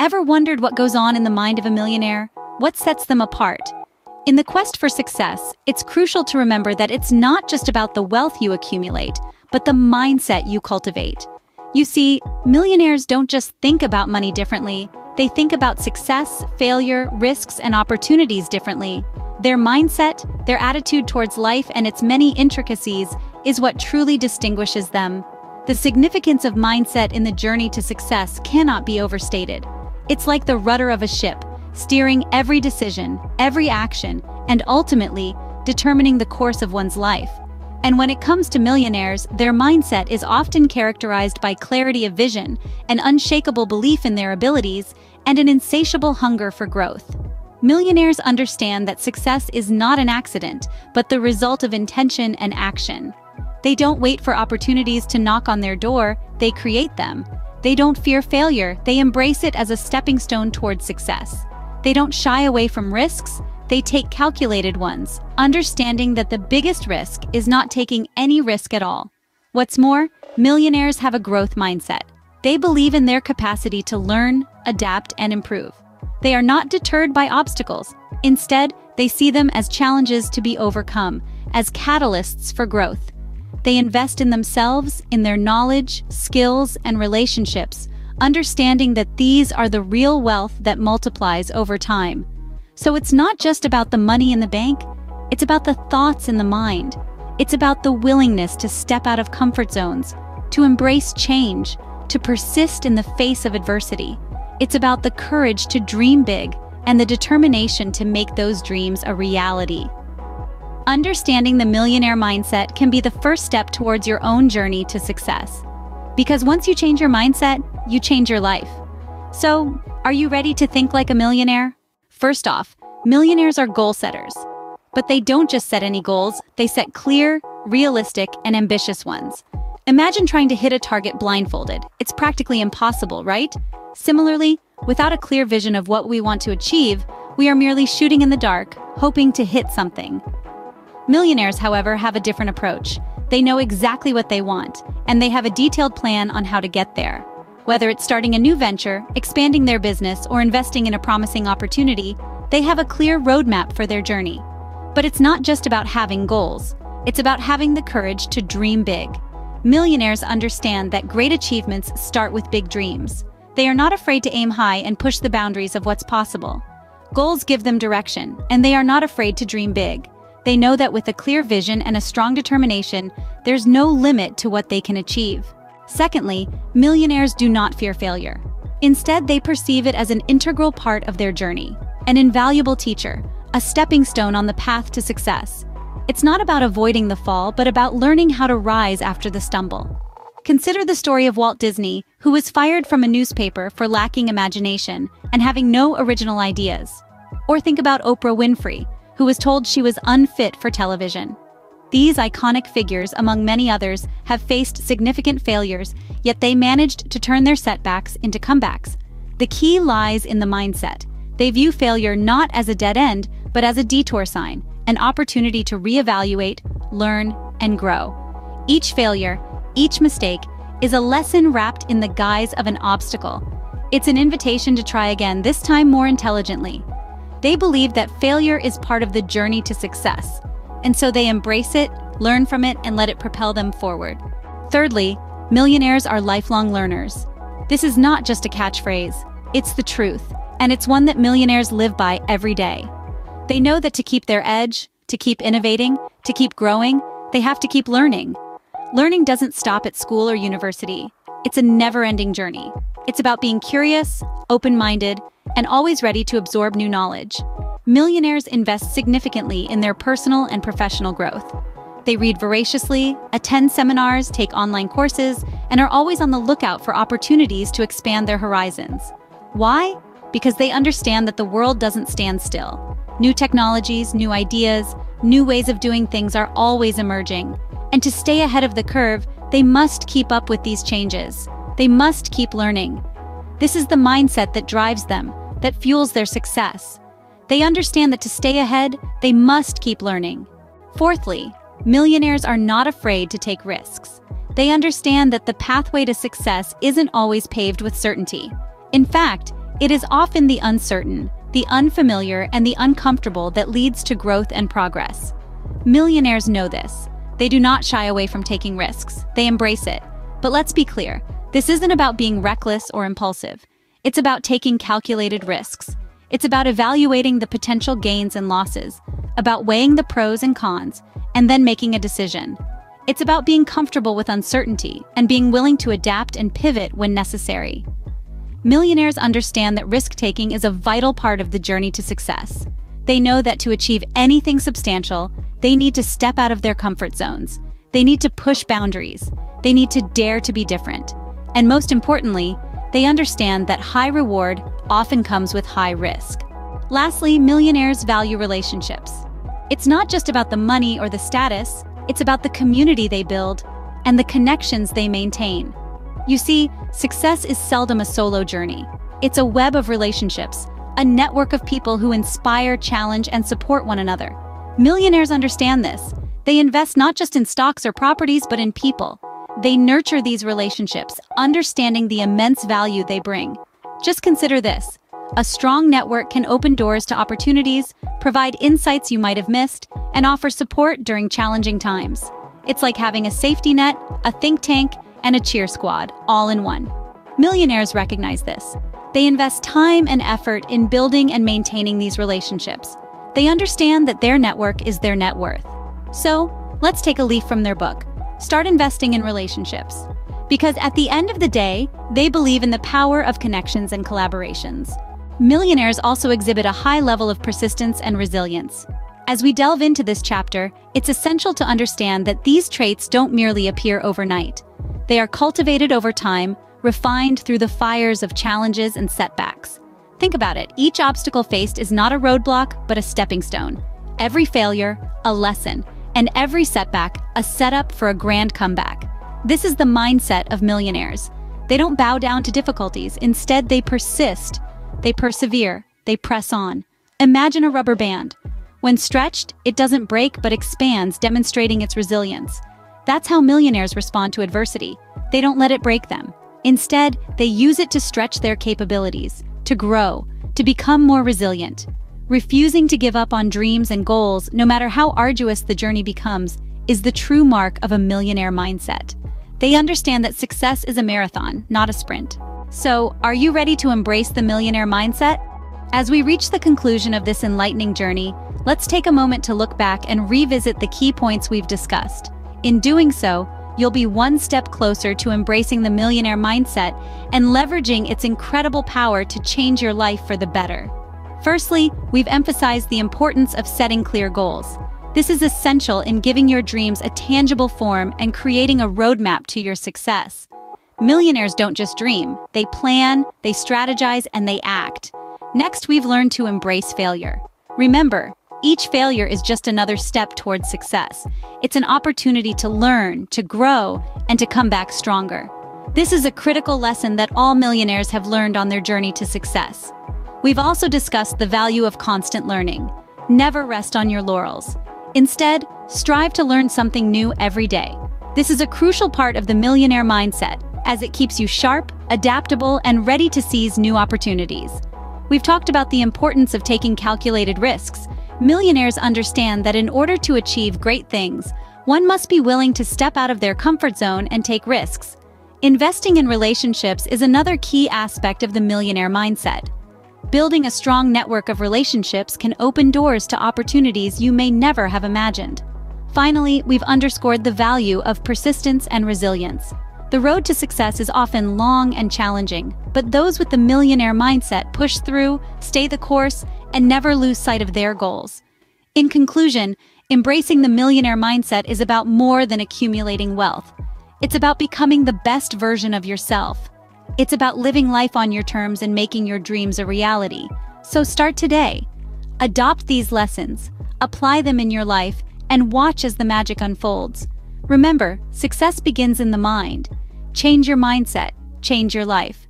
Ever wondered what goes on in the mind of a millionaire? What sets them apart? In the quest for success, it's crucial to remember that it's not just about the wealth you accumulate, but the mindset you cultivate. You see, millionaires don't just think about money differently, they think about success, failure, risks, and opportunities differently. Their mindset, their attitude towards life, and its many intricacies is what truly distinguishes them. The significance of mindset in the journey to success cannot be overstated. It's like the rudder of a ship, steering every decision, every action, and ultimately, determining the course of one's life. And when it comes to millionaires, their mindset is often characterized by clarity of vision, an unshakable belief in their abilities, and an insatiable hunger for growth. Millionaires understand that success is not an accident, but the result of intention and action. They don't wait for opportunities to knock on their door, they create them. They don't fear failure, they embrace it as a stepping stone towards success. They don't shy away from risks, they take calculated ones, understanding that the biggest risk is not taking any risk at all. What's more, millionaires have a growth mindset. They believe in their capacity to learn, adapt, and improve. They are not deterred by obstacles. Instead, they see them as challenges to be overcome, as catalysts for growth. They invest in themselves, in their knowledge, skills, and relationships, understanding that these are the real wealth that multiplies over time. So it's not just about the money in the bank, it's about the thoughts in the mind. It's about the willingness to step out of comfort zones, to embrace change, to persist in the face of adversity. It's about the courage to dream big and the determination to make those dreams a reality. Understanding the millionaire mindset can be the first step towards your own journey to success. Because once you change your mindset, you change your life. So, are you ready to think like a millionaire? First off, millionaires are goal setters. But they don't just set any goals, they set clear, realistic, and ambitious ones. Imagine trying to hit a target blindfolded. It's practically impossible, right? Similarly, without a clear vision of what we want to achieve, we are merely shooting in the dark, hoping to hit something. Millionaires, however, have a different approach. They know exactly what they want, and they have a detailed plan on how to get there. Whether it's starting a new venture, expanding their business, or investing in a promising opportunity, they have a clear roadmap for their journey. But it's not just about having goals. It's about having the courage to dream big. Millionaires understand that great achievements start with big dreams. They are not afraid to aim high and push the boundaries of what's possible. Goals give them direction, and they are not afraid to dream big. They know that with a clear vision and a strong determination, there's no limit to what they can achieve. Secondly, millionaires do not fear failure. Instead, they perceive it as an integral part of their journey, an invaluable teacher, a stepping stone on the path to success. It's not about avoiding the fall, but about learning how to rise after the stumble. Consider the story of Walt Disney, who was fired from a newspaper for lacking imagination and having no original ideas. Or think about Oprah Winfrey, who was told she was unfit for television. These iconic figures, among many others, have faced significant failures, yet they managed to turn their setbacks into comebacks. The key lies in the mindset. They view failure not as a dead end, but as a detour sign, an opportunity to reevaluate, learn, and grow. Each failure, each mistake, is a lesson wrapped in the guise of an obstacle. It's an invitation to try again, this time more intelligently. They believe that failure is part of the journey to success, and so they embrace it, learn from it, and let it propel them forward. Thirdly, millionaires are lifelong learners. This is not just a catchphrase, it's the truth, and it's one that millionaires live by every day. They know that to keep their edge, to keep innovating, to keep growing, they have to keep learning. Learning doesn't stop at school or university. It's a never-ending journey. It's about being curious, open-minded, and always ready to absorb new knowledge. Millionaires invest significantly in their personal and professional growth. They read voraciously, attend seminars, take online courses, and are always on the lookout for opportunities to expand their horizons. Why? Because they understand that the world doesn't stand still. New technologies, new ideas, new ways of doing things are always emerging. And to stay ahead of the curve, they must keep up with these changes. They must keep learning. This is the mindset that drives them, that fuels their success. They understand that to stay ahead, they must keep learning. Fourthly, millionaires are not afraid to take risks. They understand that the pathway to success isn't always paved with certainty. In fact, It is often the uncertain, the unfamiliar, and the uncomfortable that leads to growth and progress. Millionaires know this. They do not shy away from taking risks. They embrace it. But let's be clear, this isn't about being reckless or impulsive. It's about taking calculated risks. It's about evaluating the potential gains and losses, about weighing the pros and cons, and then making a decision. It's about being comfortable with uncertainty and being willing to adapt and pivot when necessary. Millionaires understand that risk-taking is a vital part of the journey to success. They know that to achieve anything substantial, they need to step out of their comfort zones. They need to push boundaries. They need to dare to be different. And most importantly, they understand that high reward often comes with high risk. Lastly, millionaires value relationships. It's not just about the money or the status, it's about the community they build and the connections they maintain. You see, success is seldom a solo journey. It's a web of relationships, a network of people who inspire, challenge, and support one another. Millionaires understand this. They invest not just in stocks or properties, but in people. They nurture these relationships, understanding the immense value they bring. Just consider this. A strong network can open doors to opportunities, provide insights you might have missed, and offer support during challenging times. It's like having a safety net, a think tank, and a cheer squad, all in one. Millionaires recognize this. They invest time and effort in building and maintaining these relationships. They understand that their network is their net worth. So, let's take a leaf from their book. Start investing in relationships. Because at the end of the day, they believe in the power of connections and collaborations. Millionaires also exhibit a high level of persistence and resilience. As we delve into this chapter, it's essential to understand that these traits don't merely appear overnight. They are cultivated over time, refined through the fires of challenges and setbacks. Think about it, each obstacle faced is not a roadblock, but a stepping stone. Every failure, a lesson, and every setback, a setup for a grand comeback. This is the mindset of millionaires. They don't bow down to difficulties, instead they persist, they persevere, they press on. Imagine a rubber band. When stretched, it doesn't break but expands, demonstrating its resilience. That's how millionaires respond to adversity. They don't let it break them. Instead, they use it to stretch their capabilities, to grow, to become more resilient. Refusing to give up on dreams and goals, no matter how arduous the journey becomes, is the true mark of a millionaire mindset. They understand that success is a marathon, not a sprint. So, are you ready to embrace the millionaire mindset? As we reach the conclusion of this enlightening journey, let's take a moment to look back and revisit the key points we've discussed. In doing so, you'll be one step closer to embracing the millionaire mindset and leveraging its incredible power to change your life for the better. Firstly, we've emphasized the importance of setting clear goals. This is essential in giving your dreams a tangible form and creating a roadmap to your success. Millionaires don't just dream, they plan, they strategize, and they act. Next, we've learned to embrace failure. Remember, each failure is just another step towards success. It's an opportunity to learn, to grow, and to come back stronger. This is a critical lesson that all millionaires have learned on their journey to success. We've also discussed the value of constant learning. Never rest on your laurels. Instead, strive to learn something new every day. This is a crucial part of the millionaire mindset, as it keeps you sharp, adaptable, and ready to seize new opportunities. We've talked about the importance of taking calculated risks. Millionaires understand that in order to achieve great things, one must be willing to step out of their comfort zone and take risks. Investing in relationships is another key aspect of the millionaire mindset. Building a strong network of relationships can open doors to opportunities you may never have imagined. Finally, we've underscored the value of persistence and resilience. The road to success is often long and challenging, but those with the millionaire mindset push through, stay the course, and never lose sight of their goals. In conclusion, embracing the millionaire mindset is about more than accumulating wealth. It's about becoming the best version of yourself. It's about living life on your terms and making your dreams a reality. So start today. Adopt these lessons, apply them in your life, and watch as the magic unfolds. Remember, success begins in the mind. Change your mindset, change your life.